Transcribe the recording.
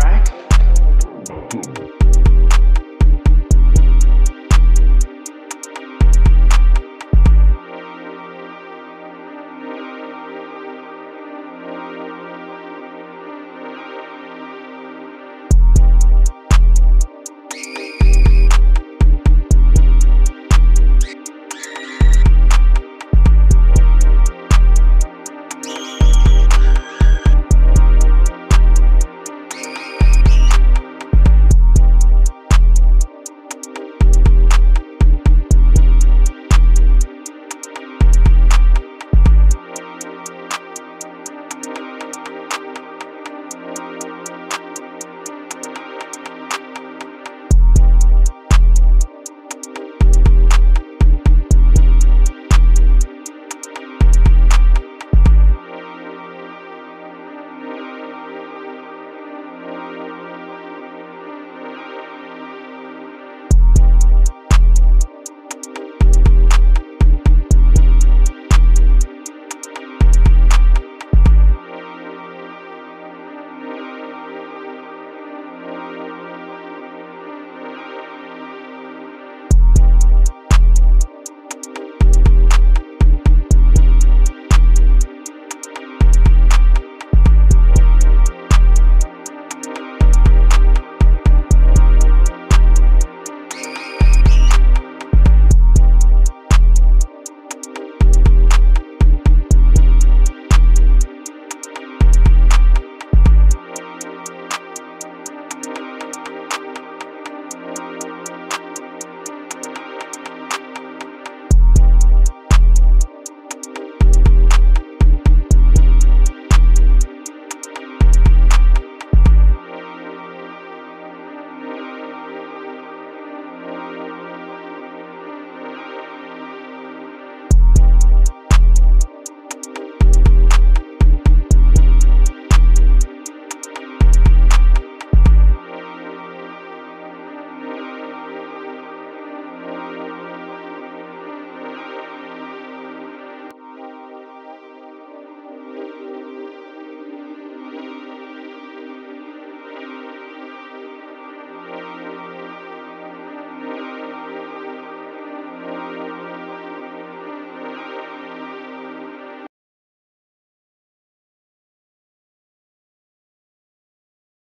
track.